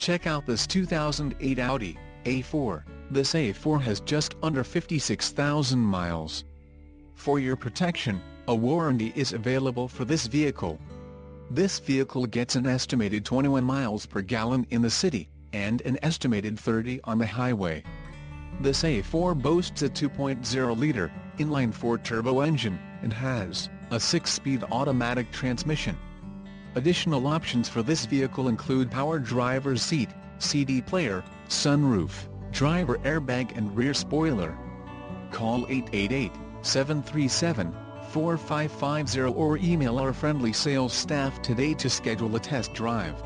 Check out this 2008 Audi A4. This A4 has just under 56,000 miles. For your protection, a warranty is available for this vehicle. This vehicle gets an estimated 21 miles per gallon in the city, and an estimated 30 on the highway. This A4 boasts a 2.0-liter, inline-four turbo engine, and has a 6-speed automatic transmission. Additional options for this vehicle include power driver's seat, CD player, sunroof, driver airbag and rear spoiler. Call 888-737-4550 or email our friendly sales staff today to schedule a test drive.